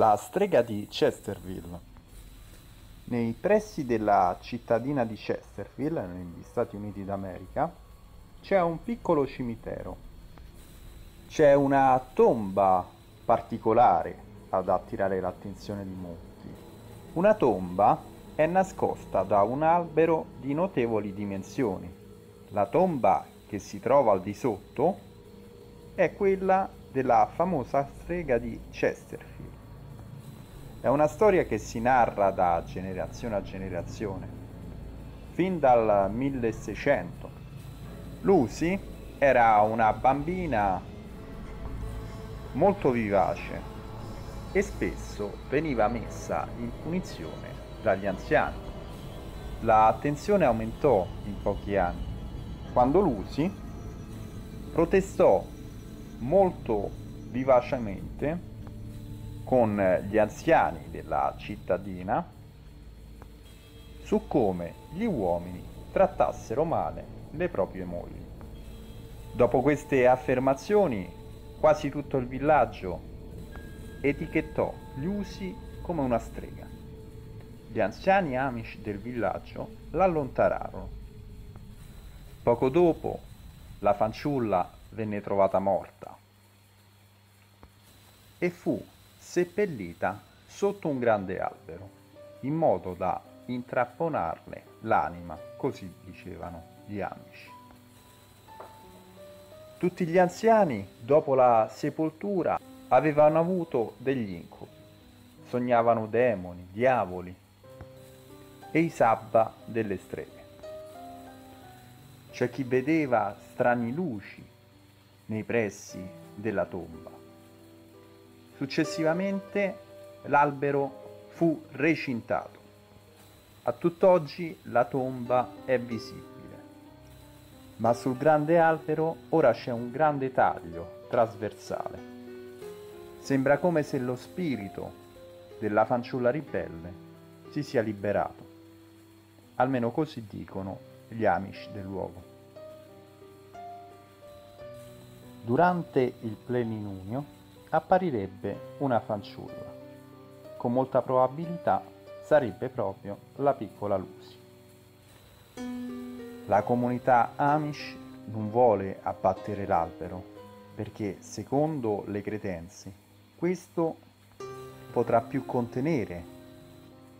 La strega di Chesterville. Nei pressi della cittadina di Chesterfield, negli Stati Uniti d'America, c'è un piccolo cimitero. C'è una tomba particolare ad attirare l'attenzione di molti. Una tomba è nascosta da un albero di notevoli dimensioni. La tomba che si trova al di sotto è quella della famosa strega di Chesterfield. È una storia che si narra da generazione a generazione, fin dal 1600. Lucy era una bambina molto vivace e spesso veniva messa in punizione dagli anziani. La tensione aumentò in pochi anni quando Lucy protestò molto vivacemente con gli anziani della cittadina su come gli uomini trattassero male le proprie mogli. Dopo queste affermazioni, quasi tutto il villaggio etichettò Lucy come una strega. Gli anziani Amish del villaggio l'allontanarono. Poco dopo, la fanciulla venne trovata morta e fu seppellita sotto un grande albero, in modo da intrapponarle l'anima, così dicevano gli amici. Tutti gli anziani, dopo la sepoltura, avevano avuto degli incubi, sognavano demoni, diavoli e i sabba delle streghe. C'è chi vedeva strani luci nei pressi della tomba Successivamente l'albero fu recintato. A tutt'oggi la tomba è visibile, ma sul grande albero ora c'è un grande taglio trasversale. Sembra come se lo spirito della fanciulla ribelle si sia liberato. Almeno così dicono gli amici del luogo. Durante il pleninunio apparirebbe una fanciulla. Con molta probabilità sarebbe proprio la piccola Lucy. La comunità Amish non vuole abbattere l'albero perché, secondo le credenze, questo potrà più contenere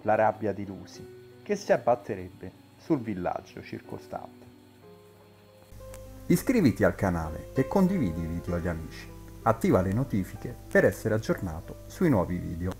la rabbia di Lucy che si abbatterebbe sul villaggio circostante. Iscriviti al canale e condividi i video agli amici. Attiva le notifiche per essere aggiornato sui nuovi video.